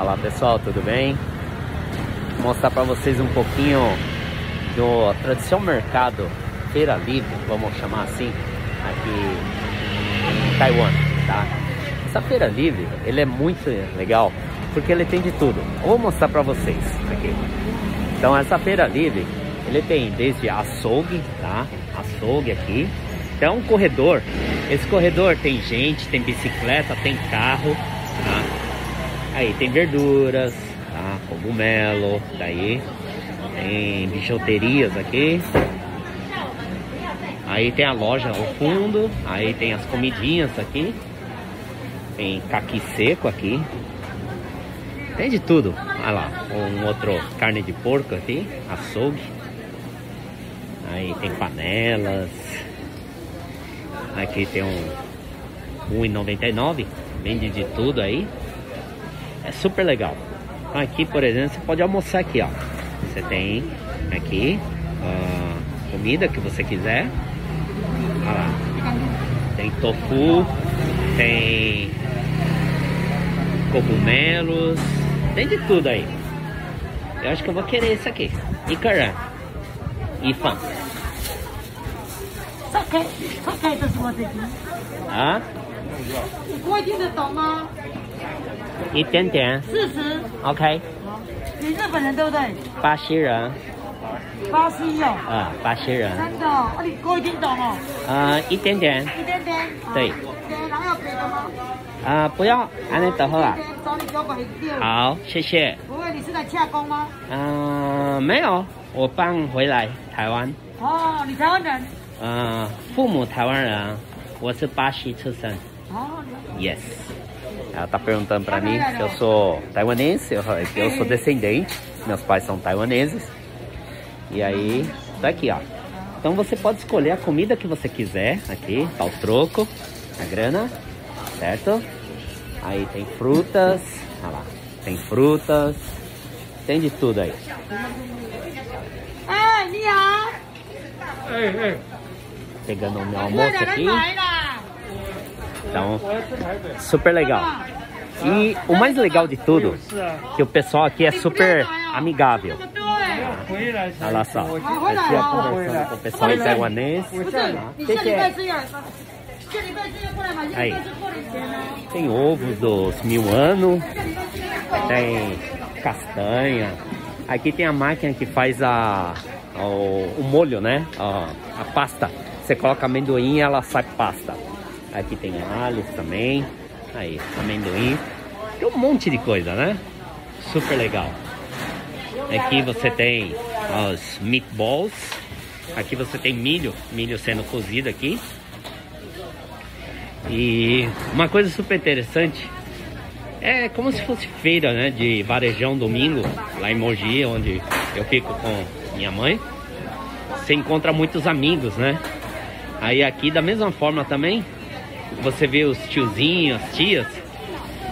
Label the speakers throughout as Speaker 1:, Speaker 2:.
Speaker 1: Olá pessoal, tudo bem? Vou mostrar para vocês um pouquinho do tradicional mercado Feira Livre, vamos chamar assim, aqui em Taiwan, tá? Essa Feira Livre, ele é muito legal porque ele tem de tudo. vou mostrar para vocês aqui. Então essa Feira Livre, ele tem desde açougue, tá? Açougue aqui. Então um corredor. Esse corredor tem gente, tem bicicleta, tem carro, tá? Aí tem verduras, tá? Cogumelo, daí tem bijuterias aqui. Aí tem a loja ao fundo, aí tem as comidinhas aqui. Tem caqui seco aqui. Tem de tudo. Olha lá, um outro carne de porco aqui, açougue. Aí tem panelas. Aqui tem um 1,99. Vende de tudo aí. É super legal. Então, aqui, por exemplo, você pode almoçar aqui, ó. Você tem aqui a comida que você quiser. Olha lá. Tem tofu, tem cogumelos, tem de tudo aí. Eu acho que eu vou querer isso aqui. E Ifan.
Speaker 2: Só quer, só quer aqui.
Speaker 1: Ah?
Speaker 2: Pode tomar.
Speaker 1: 一点点。
Speaker 2: 四十。
Speaker 1: OK。
Speaker 2: 你日本人对不对？
Speaker 1: 巴西人。
Speaker 2: 巴西哦。
Speaker 1: 啊，巴西人。
Speaker 2: 真的哦，啊你国语听懂哦？
Speaker 1: 啊，一点点。
Speaker 2: 一点点。
Speaker 1: 对。
Speaker 2: 然后要别的吗？
Speaker 1: 啊，不要，安尼等好啊。好，谢谢。
Speaker 2: 不会，你是来洽工吗？
Speaker 1: 嗯，没有，我搬回来台湾。
Speaker 2: 哦，你台湾人。
Speaker 1: 嗯，父母台湾人，我是巴西出生。
Speaker 2: 哦。
Speaker 1: Yes. Ela tá perguntando para mim se eu sou taiwanense, eu sou descendente, meus pais são taiwaneses. E aí, tá aqui, ó. Então você pode escolher a comida que você quiser aqui, tá o troco, a grana, certo? Aí tem frutas, lá, tem frutas, tem de tudo aí. Pegando o meu almoço aqui. Então, super legal. E o mais legal de tudo, que o pessoal aqui é super amigável. Olha lá só, aqui é conversando com o pessoal em taiwanês.
Speaker 2: Aí,
Speaker 1: tem ovos dos mil anos, tem castanha. Aqui tem a máquina que faz a, o, o molho, né? A, a pasta. Você coloca amendoim e ela sai pasta. Aqui tem alhos também. Aí, amendoim. Tem um monte de coisa, né? Super legal. Aqui você tem os meatballs. Aqui você tem milho, milho sendo cozido aqui. E uma coisa super interessante é como se fosse feira, né, de varejão domingo lá em Mogi, onde eu fico com minha mãe. Você encontra muitos amigos, né? Aí aqui da mesma forma também, você vê os tiozinhos, as tias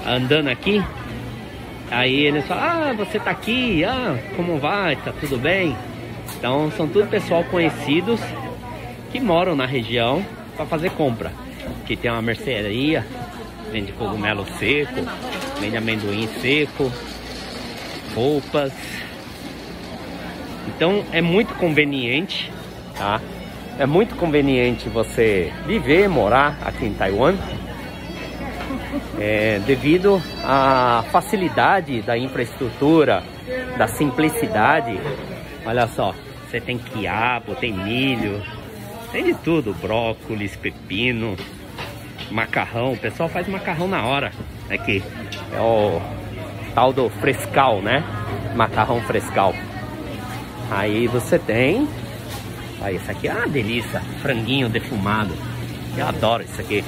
Speaker 1: andando aqui. Aí eles falam: "Ah, você tá aqui? Ah, como vai? Tá tudo bem?" Então são tudo pessoal conhecidos que moram na região para fazer compra. Aqui tem uma mercearia, vende cogumelo seco, vende amendoim seco, roupas. Então é muito conveniente, tá? É muito conveniente você viver, morar aqui em Taiwan, é, devido à facilidade da infraestrutura, da simplicidade. Olha só, você tem quiabo, tem milho, tem de tudo, brócolis, pepino, macarrão. O pessoal faz macarrão na hora. Aqui é o tal do frescal, né? Macarrão frescal. Aí você tem. Aí, isso aqui é uma delícia. Franguinho defumado. Eu adoro isso aqui.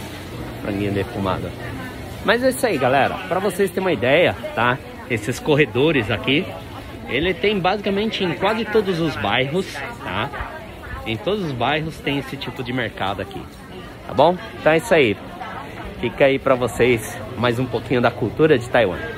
Speaker 1: Franguinho defumado. Mas é isso aí, galera. Para vocês terem uma ideia, tá? Esses corredores aqui, ele tem basicamente em quase todos os bairros, tá? Em todos os bairros tem esse tipo de mercado aqui. Tá bom? Então é isso aí. Fica aí para vocês mais um pouquinho da cultura de Taiwan.